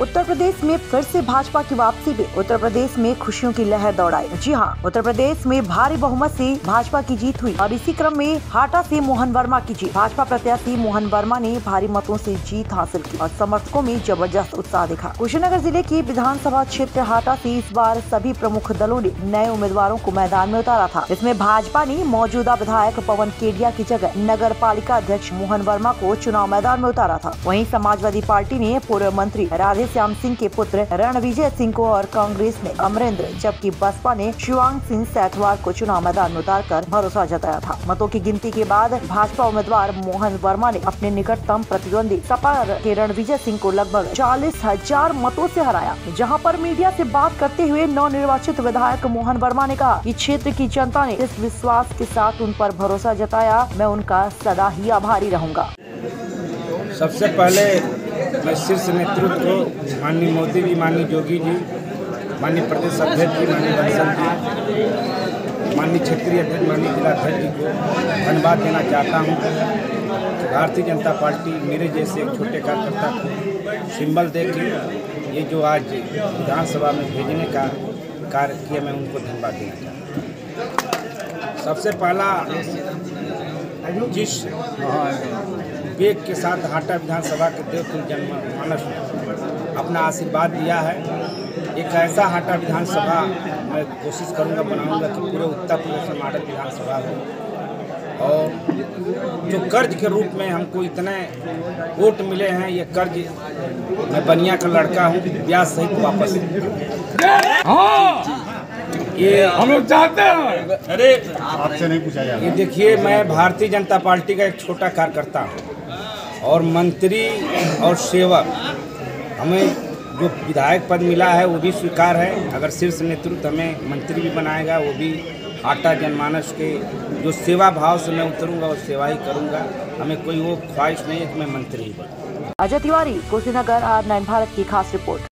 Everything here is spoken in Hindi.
उत्तर प्रदेश में फिर से भाजपा की वापसी पे उत्तर प्रदेश में खुशियों की लहर दौड़ाई। जी हाँ, उत्तर प्रदेश में भारी बहुमत से भाजपा की जीत हुई। और इसी क्रम में हाटा से मोहन वर्मा की जीत। भाजपा प्रत्याशी मोहन वर्मा ने भारी मतों से जीत हासिल की और समर्थकों में ज़बरदस्त उत्साह दिखा। कुशीनगर ज़िले की विधानसभा क्षेत्र हाटा से इस बार सभी प्रमुख दलों ने नए उम्मीदवारों को मैदान में उतारा था। इसमें भाजपा ने मौजूदा विधायक पवन केडिया की जगह नगर पालिका अध्यक्ष मोहन वर्मा को चुनाव मैदान में उतारा था। वही समाजवादी पार्टी ने पूर्व मंत्री राधे श्याम सिंह के पुत्र रणविजय सिंह को और कांग्रेस ने अमरेंद्र, जबकि बसपा ने शिवांग सिंह सैथवार को चुनाव मैदान में उतार कर भरोसा जताया था। मतों की गिनती के बाद भाजपा उम्मीदवार मोहन वर्मा ने अपने निकटतम प्रतिद्वंदी सपा के रणविजय सिंह को लगभग चालीस हज़ार मतों से हराया। जहाँ पर मीडिया से बात करते हुए नव निर्वाचित विधायक मोहन वर्मा ने कहा कि क्षेत्र की जनता ने इस विश्वास के साथ उन पर भरोसा जताया। मैं उनका सदा ही आभारी रहूँगा। सबसे पहले मैं शीर्ष नेतृत्व को माननीय मोदी जी, माननीय योगी जी, माननीय प्रदेश अध्यक्ष जी, माननीय बंसल जी, माननीय क्षेत्रीय अध्यक्ष, माननीय जिला अध्यक्ष जी को धन्यवाद देना चाहता हूँ। भारतीय जनता पार्टी मेरे जैसे एक छोटे कार्यकर्ता को सिंबल दे के ये जो आज विधानसभा में भेजने का कार्य किया, मैं उनको धन्यवाद देना चाहता हूँ। सबसे पहला जिस वेग के साथ हाटा विधानसभा के देवतुल जनमानस ने अपना आशीर्वाद दिया है, एक ऐसा हाटा विधानसभा मैं कोशिश करूँगा बनाऊँगा कि पूरे उत्तर प्रदेश में मॉडल विधानसभा हो। और जो कर्ज के रूप में हमको इतने वोट मिले हैं, ये कर्ज मैं बनिया का लड़का हूँ, ब्याज सहित वापस। ये हम लोग चाहते हैं। अरे आपसे नहीं पूछा जा ये देखिए मैं भारतीय जनता पार्टी का एक छोटा कार्यकर्ता हूँ और मंत्री और सेवक। हमें जो विधायक पद मिला है वो भी स्वीकार है। अगर शीर्ष नेतृत्व हमें मंत्री भी बनाएगा वो भी आटा जनमानस के जो सेवा भाव से मैं उतरूँगा और सेवा ही करूँगा। हमें कोई वो ख्वाहिश नहीं है कि मैं मंत्री ही बनूँ। अजय तिवारी कुशीनगर आर नाइन भारत की खास रिपोर्ट।